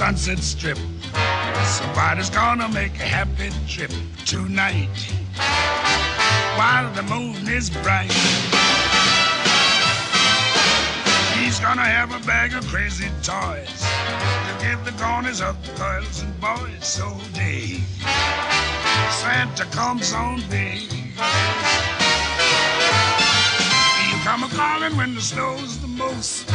sunset strip. Somebody's gonna make a happy trip tonight while the moon is bright. He's gonna have a bag of crazy toys to give the corners of the girls and boys so day. Santa comes on day. You come a calling when the snow's the most.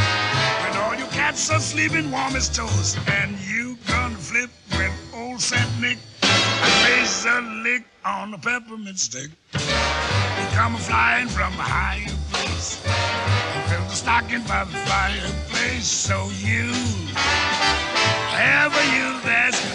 All your cats are sleeping warm as toast. And you gonna flip when old Saint Nick plays a lick on a peppermint stick. You come flying from a higher place. And fill the stocking by the fireplace. So you, ever you that's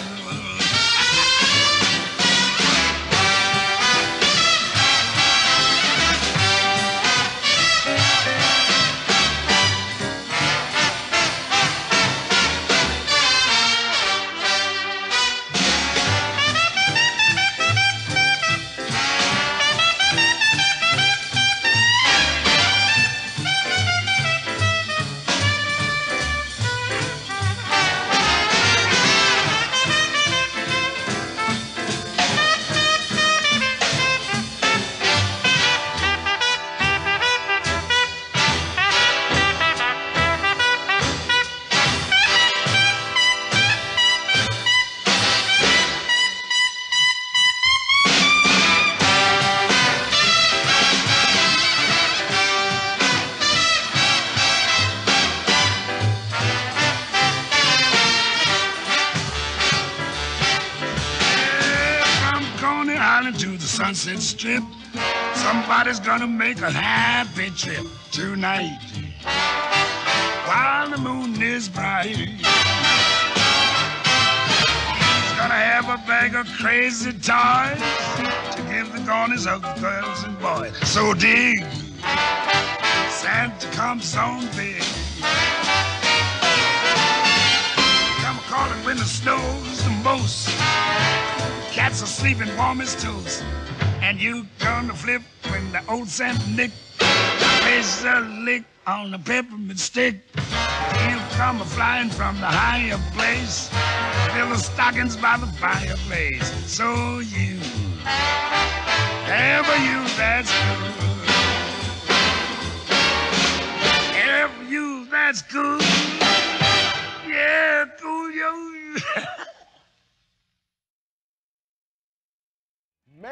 Coney Island to the Sunset Strip, somebody's gonna make a happy trip tonight while the moon is bright. He's gonna have a bag of crazy toys to give the corners of girls and boys. So dig, Santa comes on big. Come calling when the snow's the most. Cats are sleeping warm as toast. And you gonna flip when the old Saint Nick plays a lick on the peppermint stick. You come a flying from the higher place. Fill the stockings by the fireplace. So you, ever you, that's good. Ever you, that's good. Yeah, cool, yo.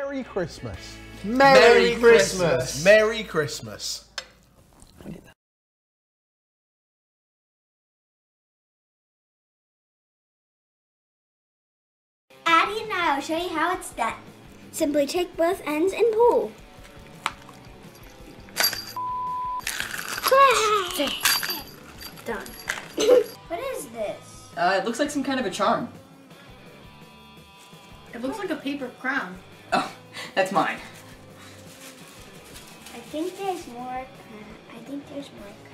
Merry Christmas. Merry Christmas. Merry Christmas. Addie and I will show you how it's done. Simply take both ends and pull. Done. what is this? Uh, it looks like some kind of a charm. It looks like a paper crown. That's mine. I think there's more. Uh, I think there's more.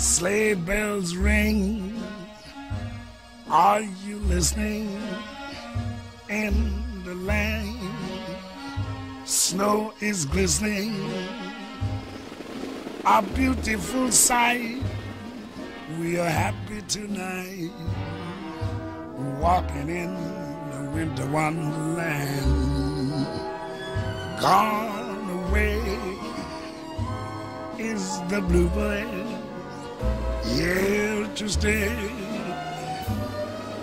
Sleigh bells ring. Are you listening? In the lane, snow is glistening. A beautiful sight. We are happy tonight. Walking in the winter wonderland. Gone away is the bluebird. Stay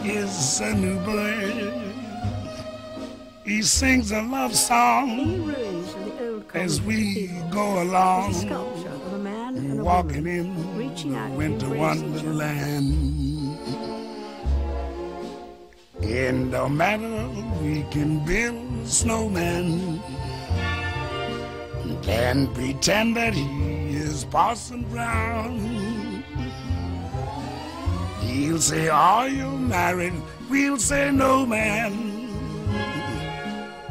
is a new bird. He sings a love song as we go along, walking in the winter wonderland. In no matter we can build a snowman and pretend that he is Parson Brown. He'll say, Are you married? We'll say, No, man.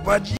But